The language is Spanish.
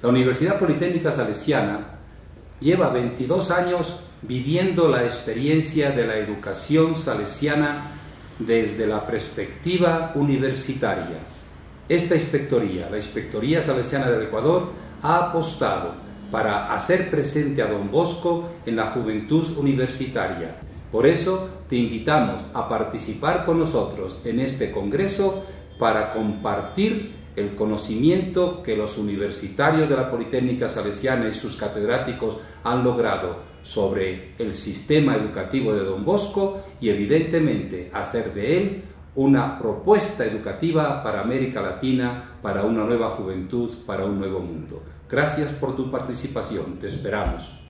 La Universidad Politécnica Salesiana lleva 22 años viviendo la experiencia de la educación salesiana desde la perspectiva universitaria. Esta inspectoría, la Inspectoría Salesiana del Ecuador, ha apostado para hacer presente a Don Bosco en la juventud universitaria. Por eso te invitamos a participar con nosotros en este Congreso para compartir el conocimiento que los universitarios de la Politécnica Salesiana y sus catedráticos han logrado sobre el sistema educativo de Don Bosco y evidentemente hacer de él una propuesta educativa para América Latina, para una nueva juventud, para un nuevo mundo. Gracias por tu participación, te esperamos.